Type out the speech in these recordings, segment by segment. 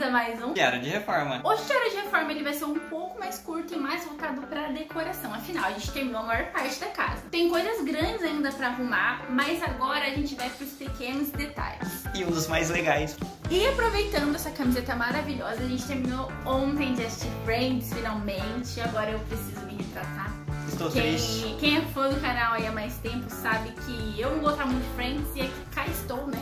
bem-vindos a mais um Diário de Reforma. Hoje o Diário de Reforma ele vai ser um pouco mais curto e mais voltado pra decoração. Afinal, a gente terminou a maior parte da casa. Tem coisas grandes ainda pra arrumar, mas agora a gente vai pros pequenos detalhes. E um dos mais legais. E aproveitando essa camiseta maravilhosa, a gente terminou ontem de assistir Friends, finalmente. Agora eu preciso me retratar. Estou triste. Quem, quem é fã do canal aí há mais tempo sabe que eu não gostava muito de Friends e aqui cá estou, né?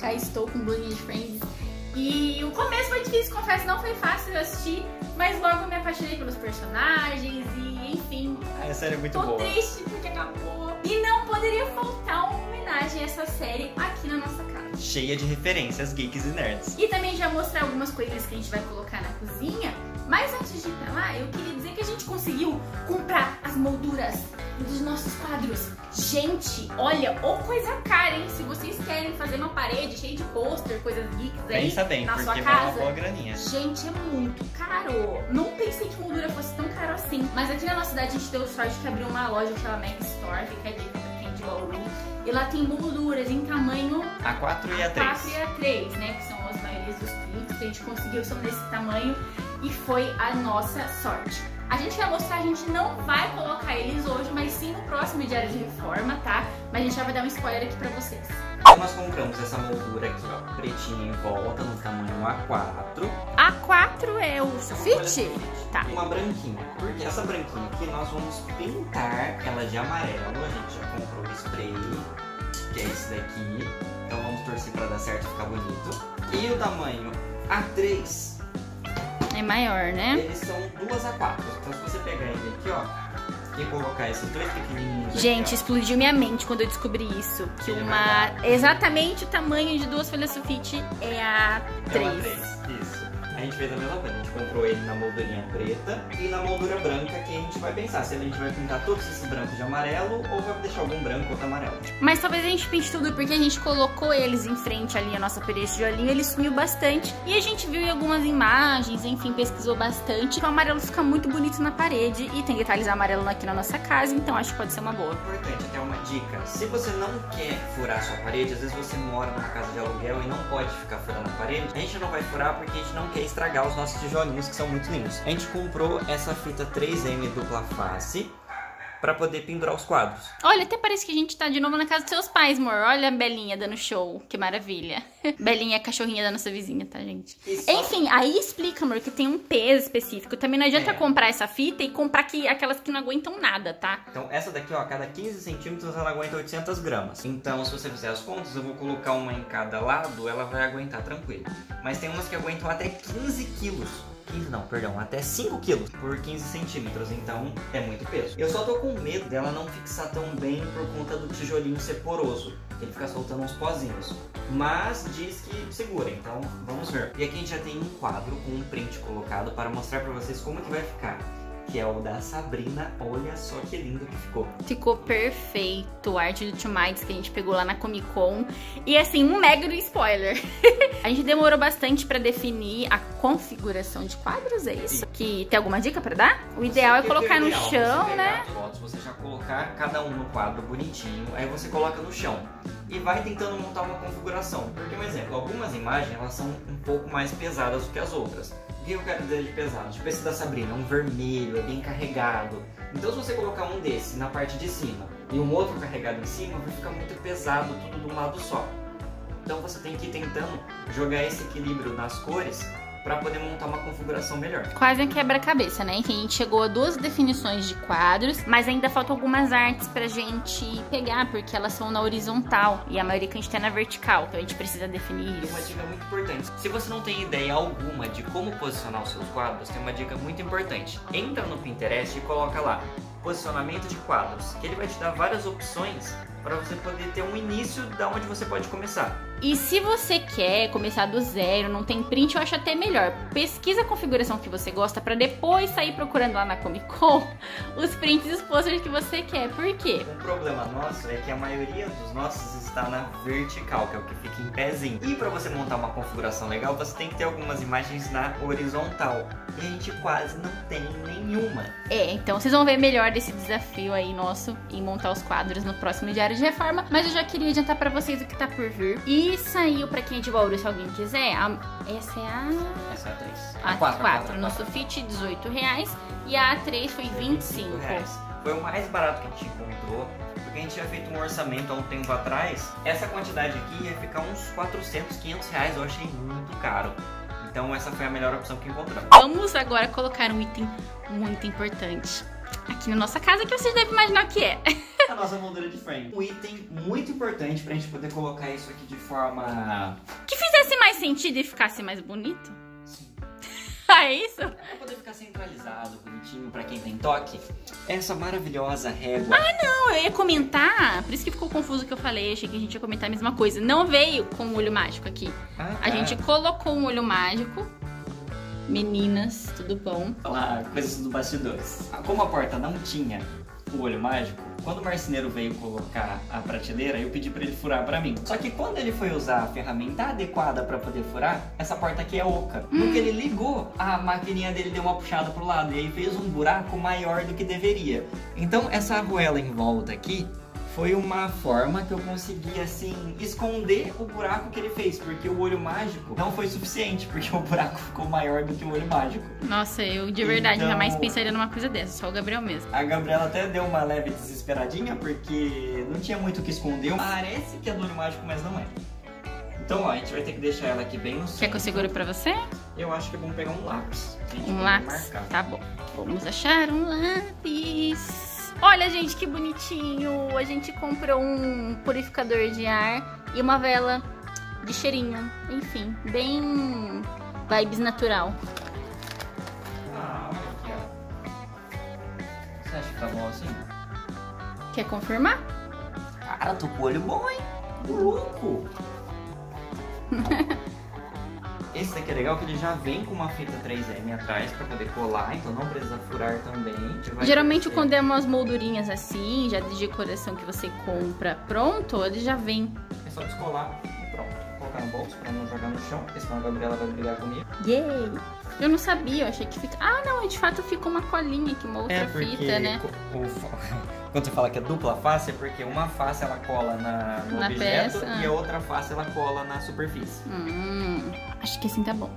Cá estou com blusinha de Friends. E o começo foi difícil, confesso, não foi fácil de assistir, mas logo me apaixonei pelos personagens e enfim. Ah, a série é muito Tô boa. triste porque acabou. E não poderia faltar uma homenagem a essa série aqui na nossa casa. Cheia de referências geeks e nerds. E também já mostrar algumas coisas que a gente vai colocar na cozinha. Mas antes de ir pra lá, eu queria dizer que a gente conseguiu comprar as molduras dos nossos quadros. Gente, olha, ô coisa cara, hein? Se vocês querem fazer uma parede cheia de pôster, coisas geeks aí Pensa bem, na sua vai uma casa. boa graninha. Gente, é muito caro. Não pensei que moldura fosse tão caro assim. Mas aqui na nossa cidade a gente deu sorte que abriu uma loja que chama Mac Store, fica a dica pra quem é de Bauru. E lá tem molduras em tamanho A4 e a 3. 4 e a 3, né? Que são as maiorias dos que a gente conseguiu, são desse tamanho e foi a nossa sorte. A gente vai mostrar, a gente não vai colocar eles hoje, mas sim no próximo diário de reforma, tá? Mas a gente já vai dar um spoiler aqui pra vocês. Nós compramos essa moldura aqui, ó, pretinha em volta, no tamanho A4. A4 é o sulfite? Tá. Uma branquinha. Porque essa branquinha aqui nós vamos pintar ela de amarelo. A gente já comprou o spray, que é esse daqui. Então vamos torcer pra dar certo e ficar bonito. E o tamanho A3 É maior, né? Eles são duas a quatro. Então se você pegar ele aqui, ó, e colocar esses dois pequenininhos aqui, Gente, ó, explodiu minha mente quando eu descobri isso. Que Ele uma. Exatamente o tamanho de duas folhas sulfite é a é uma 3. três. Isso. A gente fez a mesma coisa. A gente comprou ele na moldurinha preta e na moldura branca que a gente vai pensar se a gente vai pintar todos esses brancos de amarelo ou vai deixar algum branco ou outro amarelo. Mas talvez a gente pinte tudo porque a gente colocou eles em frente ali a nossa parede de olhinho, ele sumiu bastante. E a gente viu em algumas imagens, enfim, pesquisou bastante. O amarelo fica muito bonito na parede e tem detalhes amarelo aqui na nossa casa, então acho que pode ser uma boa. Importante, até uma dica. Se você não quer furar a sua parede, às vezes você mora numa casa de aluguel e não pode ficar furando a parede, a gente não vai furar porque a gente não quer estragar os nossos tijolinhos que são muito lindos. A gente comprou essa fita 3M dupla face para poder pendurar os quadros. Olha, até parece que a gente tá de novo na casa dos seus pais, amor. Olha a Belinha dando show, que maravilha. Belinha é cachorrinha da nossa vizinha, tá, gente? Só- Enfim, aí explica, amor, que tem um peso específico. Também não adianta É. comprar essa fita e comprar que, aquelas que não aguentam nada, tá? Então essa daqui, ó, a cada 15 centímetros ela aguenta 800 gramas. Então se você fizer as contas, eu vou colocar uma em cada lado, ela vai aguentar tranquilo. Mas tem umas que aguentam até 15 quilos. 15 não, perdão, até 5 quilos por 15 centímetros, então é muito peso. Eu só tô com medo dela não fixar tão bem por conta do tijolinho ser poroso, que ele fica soltando uns pozinhos. Mas diz que segura, então vamos ver. E aqui a gente já tem um quadro com um print colocado para mostrar pra vocês como que vai ficar. Que é o da Sabrina, olha só que lindo que ficou. Ficou perfeito. O arte do Two Minds que a gente pegou lá na Comic Con. E assim, um mega do spoiler. a gente demorou bastante pra definir a configuração de quadros, é isso? Sim. Que tem alguma dica pra dar? O ideal é colocar o no chão, né? Fotos, você já colocar cada um no quadro bonitinho, aí você coloca no chão e vai tentando montar uma configuração. Porque, um exemplo, algumas imagens elas são um pouco mais pesadas do que as outras. Que eu quero dizer de pesado? Tipo esse da Sabrina, um vermelho, é bem carregado. Então, se você colocar um desse na parte de cima e um outro carregado em cima, vai ficar muito pesado, tudo de um lado só. Então, você tem que ir tentando jogar esse equilíbrio nas cores para poder montar uma configuração melhor. Quase um quebra-cabeça, né? Enfim, a gente chegou a duas definições de quadros, mas ainda faltam algumas artes pra gente pegar, porque elas são na horizontal e a maioria que a gente tem na vertical, então a gente precisa definir E uma isso. dica muito importante. Se você não tem ideia alguma de como posicionar os seus quadros, tem uma dica muito importante. Entra no Pinterest e coloca lá posicionamento de quadros, que ele vai te dar várias opções para você poder ter um início da onde você pode começar. E se você quer começar do zero, não tem print, eu acho até melhor. Pesquisa a configuração que você gosta pra depois sair procurando lá na Comic Con os prints e os posters que você quer. Por quê? Um problema nosso é que a maioria dos nossos está na vertical, que é o que fica em pezinho. E para você montar uma configuração legal, você tem que ter algumas imagens na horizontal. E a gente quase não tem nenhuma. É, então vocês vão ver melhor desse desafio aí nosso em montar os quadros no próximo Diário de reforma, mas eu já queria adiantar pra vocês o que tá por vir. E saiu pra quem é de Bauru, se alguém quiser, a- essa é a... Essa é a 3. A 4, no Sufit, 18 reais. E a A3 foi 25. reais. Foi o mais barato que a gente encontrou. Porque a gente tinha feito um orçamento há um tempo atrás. Essa quantidade aqui ia ficar uns 400, 500 reais. Eu achei muito caro. Então essa foi a melhor opção que encontramos. Vamos agora colocar um item muito importante aqui na nossa casa que vocês devem imaginar o que é. A nossa moldura de frame. Um item muito importante pra gente poder colocar isso aqui de forma... Que fizesse mais sentido e ficasse mais bonito. Ah, é isso? Pra poder ficar centralizado, bonitinho pra quem tem toque. Essa maravilhosa régua. Não, eu ia comentar, por isso que ficou confuso o que eu falei, achei que a gente ia comentar a mesma coisa. Não veio com o olho mágico aqui. Ah, A tá. gente colocou um olho mágico. Meninas, tudo bom? falar coisas do bastidores. Como a porta não tinha o olho mágico, quando o marceneiro veio colocar a prateleira, eu pedi pra ele furar pra mim. Só que quando ele foi usar a ferramenta adequada pra poder furar, essa porta aqui é oca. Que ele ligou, a maquininha dele deu uma puxada pro lado e aí fez um buraco maior do que deveria. Então essa arruela em volta aqui foi uma forma que eu consegui assim esconder o buraco que ele fez, porque o olho mágico não foi suficiente, porque o buraco ficou maior do que o olho mágico. Nossa, eu de verdade Então- jamais pensaria numa coisa dessa, só o Gabriel mesmo. A Gabriela até deu uma leve desesperadinha porque não tinha muito o que esconder. Parece que é do olho mágico, mas não é. Então, ó, a gente vai ter que deixar ela aqui bem no centro. Quer que eu segure pra você? Eu acho que é bom pegar um lápis. Um lápis? Marcar. Tá bom. Vamos achar um lápis. Olha, gente, que bonitinho. A gente comprou um purificador de ar e uma vela de cheirinho. Enfim, bem vibes natural. Ah, olha aqui, ó. Você acha que tá bom assim? Quer confirmar? Cara, tô com o olho bom, hein? Louco! Esse daqui é legal que ele já vem com uma fita 3M atrás pra poder colar, então não precisa furar também. Geralmente quando é umas moldurinhas assim, já de decoração que você compra pronto, ele já vem. É só descolar e pronto. Colocar no bolso pra não jogar no chão, porque senão a Gabriela vai brigar comigo. Yay! Eu não sabia, eu achei que fica. Ah, não, de fato ficou uma colinha aqui, uma outra fita, né? o quando você fala que é dupla face, é porque uma face ela cola na, no Na objeto peça, e a ah. outra face ela cola na superfície. Hum, acho que assim tá bom.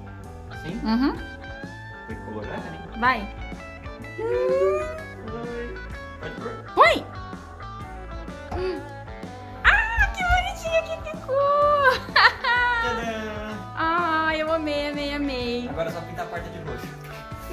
Assim? Uhum, Foi colorado, hein? vai. Pode pôr. Põe! Hum. Ah, que bonitinho que ficou! Porta de roxo.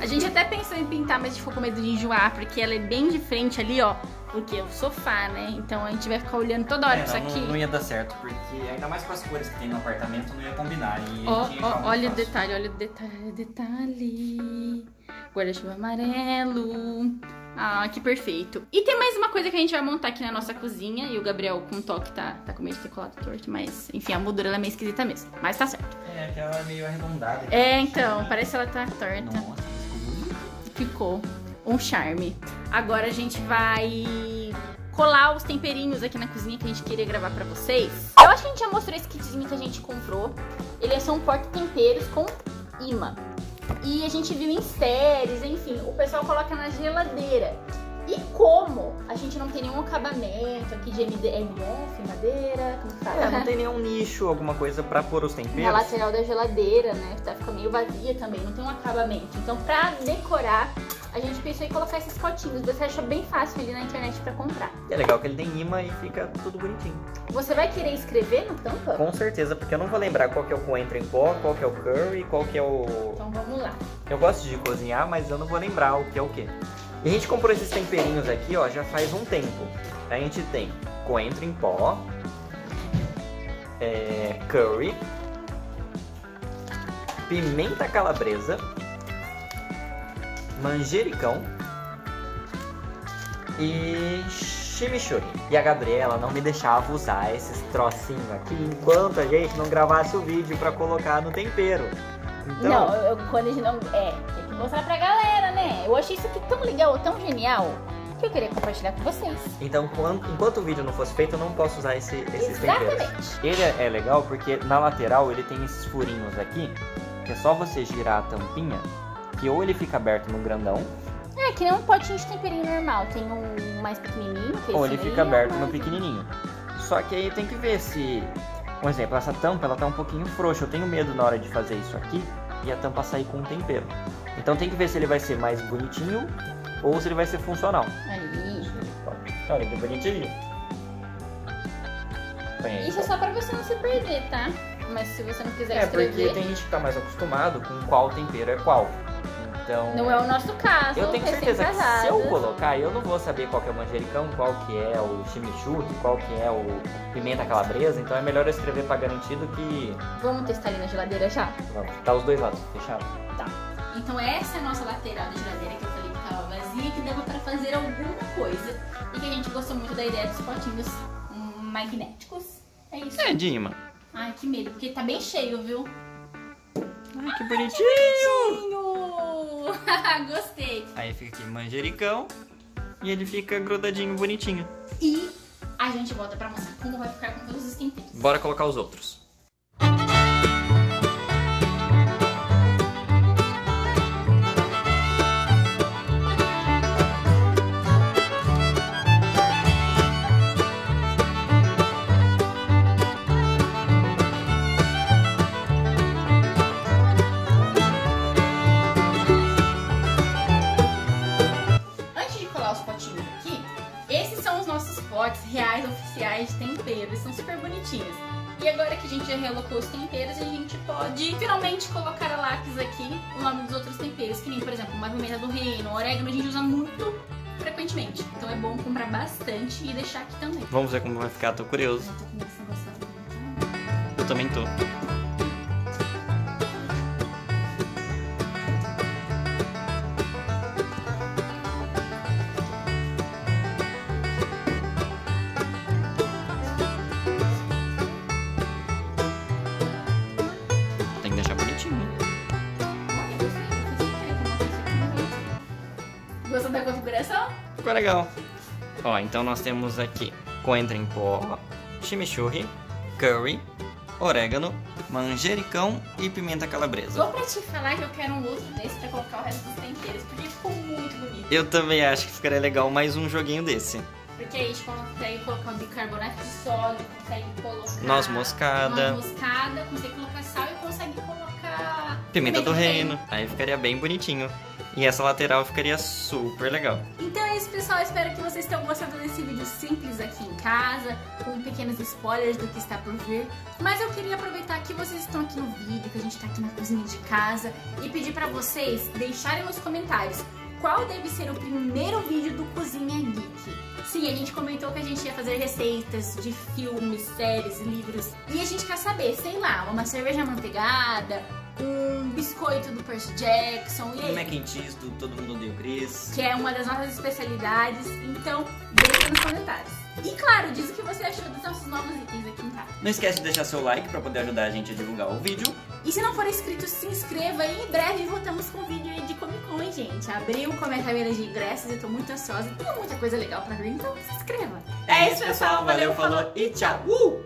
A gente até pensou em pintar, mas a gente ficou com medo de enjoar, porque ela é bem de frente ali, ó. Porque é o sofá, né? Então a gente vai ficar olhando toda hora É, isso não, aqui. não, não ia dar certo, porque ainda mais com as cores que tem no apartamento, não ia combinar. E ia ó, muito olha o fácil. detalhe, olha o detalhe, olha o detalhe. Guarda-chuva amarelo. Ah, que perfeito. E tem mais uma coisa que a gente vai montar aqui na nossa cozinha. E o Gabriel, com toque, tá, tá com medo de ter colado torto. Mas, enfim, a moldura ela é meio esquisita mesmo. Mas tá certo. É, aquela é meio arredondada. É, então, parece que ela tá torta. Nossa, ficou. Ficou um charme. Agora a gente vai colar os temperinhos aqui na cozinha que a gente queria gravar pra vocês. Eu acho que a gente já mostrou esse kitzinho que a gente comprou. Ele é só um porta-temperos com imã. E a gente viu em séries, enfim, o pessoal coloca na geladeira. E como a gente não tem nenhum acabamento aqui de MD, MDF, madeira, como fala? É, não tem nenhum nicho, alguma coisa pra pôr os na temperos. lateral da geladeira, né? Tá, fica meio vazia também, não tem um acabamento. Então, pra decorar, a gente pensou em colocar esses potinhos. Você acha bem fácil ali na internet pra comprar. É legal que ele tem imã e fica tudo bonitinho. Você vai querer escrever no tampa? Com certeza, porque eu não vou lembrar qual que é o coentro em pó, qual que é o curry, qual que é o... Então vamos lá. Eu gosto de cozinhar, mas eu não vou lembrar o que é o que. E a gente comprou esses temperinhos aqui, ó, já faz um tempo. A gente tem coentro em pó, é, curry, pimenta calabresa, manjericão e chimichurri. E a Gabriela não me deixava usar esses trocinhos aqui enquanto a gente não gravasse o vídeo pra colocar no tempero. Então, Não, eu, quando a gente não. É, tem que mostrar pra galera, né? Eu achei isso aqui tão legal, tão genial, que eu queria compartilhar com vocês. Então, quan- enquanto o vídeo não fosse feito, eu não posso usar esse- esses temperos. Exatamente. Ele é é legal porque na lateral ele tem esses furinhos aqui, que é só você girar a tampinha, ou ele fica aberto no grandão, É, que nem um potinho de temperinho normal. Tem um mais pequenininho, que ou ele aí fica é aberto no pequenininho. Só que aí tem que ver se, um exemplo, essa tampa ela tá um pouquinho frouxa. Eu tenho medo na hora de fazer isso aqui e a tampa sair com o tempero. Então tem que ver se ele vai ser mais bonitinho ou se ele vai ser funcional. Aí. Olha que bonitinho. Aí. Isso é só pra você não se perder, tá? Mas se você não quiser É, porque escrever, tem gente que tá mais acostumado com qual tempero é qual. Então. não é o nosso caso. Eu tenho certeza que se eu colocar, eu não vou saber qual que é o manjericão, qual que é o chimichurri, qual que é o pimenta calabresa, então é melhor eu escrever pra garantido que... Vamos testar ali na geladeira já? Vamos, tá os dois lados, fechado? Então essa é a nossa lateral da geladeira que eu falei que tava vazia, que dava pra fazer alguma coisa. E que a gente gostou muito da ideia dos potinhos magnéticos. É isso. É, Dima. Ai, que medo, porque tá bem cheio, viu? Ai, que bonitinho! Bonitinho! Gostei. Aí fica aqui manjericão e ele fica grudadinho, bonitinho. E a gente volta pra mostrar como vai ficar com todos os temperos. Bora colocar os outros. Agora que a gente já realocou os temperos, a gente pode finalmente colocar a lápis aqui o nome dos outros temperos. Que nem, por exemplo, uma pimenta do reino, orégano a gente usa muito frequentemente. Então é bom comprar bastante e deixar aqui também. Vamos ver como vai ficar, tô curioso. Eu tô gostar muito. Eu também tô. Gostou da configuração? Ficou legal. Ó, então nós temos aqui coentro em pó, chimichurri, curry, orégano, manjericão e pimenta calabresa. Vou pra te falar que eu quero um outro desse pra colocar o resto dos temperos, porque ficou muito bonito. Eu também acho que ficaria legal mais um joguinho desse. Porque aí a gente consegue colocar um bicarbonato de sódio, consegue colocar Noz moscada. noz moscada, consegue colocar sal e consegue colocar Pimenta do reino. Aí ficaria bem bonitinho. E essa lateral ficaria super legal. Então é isso, pessoal. Espero que vocês tenham gostado desse vídeo simples aqui em casa, com pequenos spoilers do que está por vir. Mas eu queria aproveitar que vocês estão aqui no vídeo, que a gente está aqui na cozinha de casa, e pedir para vocês deixarem nos comentários qual deve ser o primeiro vídeo do Cozinha Geek. Sim, a gente comentou que a gente ia fazer receitas de filmes, séries, livros. E a gente quer saber, sei lá, uma cerveja manteigada, um biscoito do Percy Jackson. E aí? Mac and cheese do Todo Mundo Odeia o Chris. que é uma das nossas especialidades. Então, deixa nos comentários. E claro, diz o que você achou dos nossos novos itens aqui em casa. Não esquece de deixar seu like para poder ajudar a gente a divulgar o vídeo. E se não for inscrito, se inscreva e em breve voltamos com o vídeo aí de Comic Con, hein, gente. Abriu, começa a de ingressos, eu tô muito ansiosa. Tem muita coisa legal pra ver, então se inscreva. É isso, pessoal. Valeu, falou e tchau. Uh!